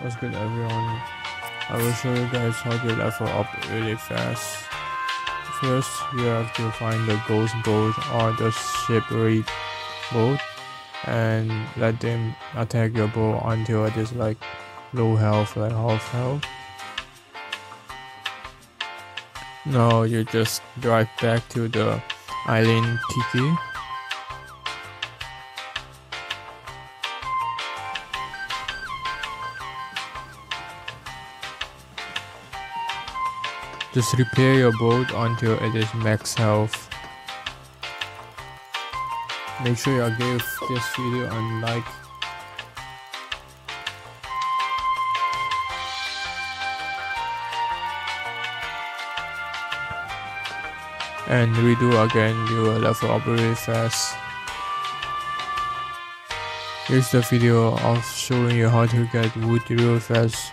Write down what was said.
What's good everyone? I will show you guys how to level up really fast. First, you have to find the ghost boat or the shipwreck boat and let them attack your boat until it is like low health, like half health. Now you just drive back to the island Tiki Just repair your boat until it is max health. Make sure you give this video a like. And redo again, you will level up really fast. Here's the video of showing you how to get wood real fast